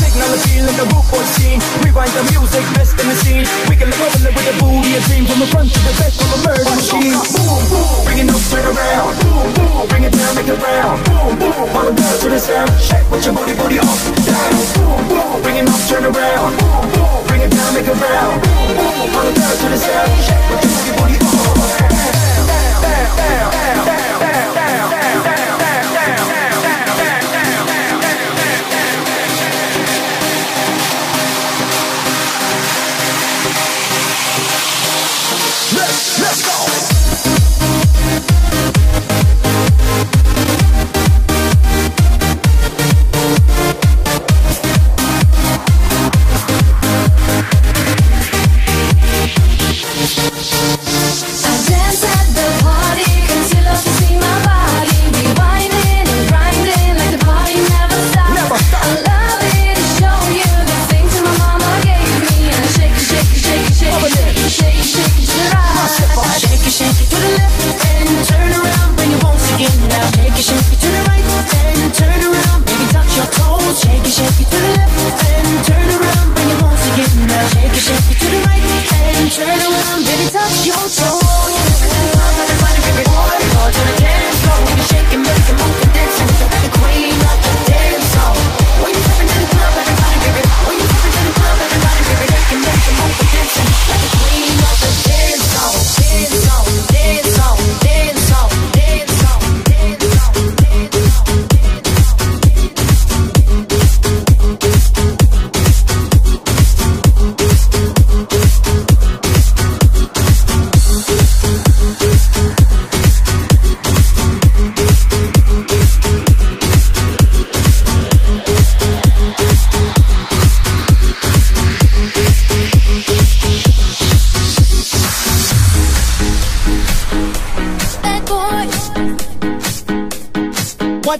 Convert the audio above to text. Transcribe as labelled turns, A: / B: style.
A: signal the feeling, the root boy scene. Rewind the music, best in the scene. We can live over with the booty, a dream from the front to the back from a murder machine. Boom, boom, bring it up, turn around. Boom, boom, bring it down, make it round. Boom, boom, follow down to the sound. Shake with your booty, booty up, down. Boom, boom, bring it up, turn around. Boom, boom, bring it down, make it round. Boom, boom, follow down to the sound. Shake with your booty, booty up,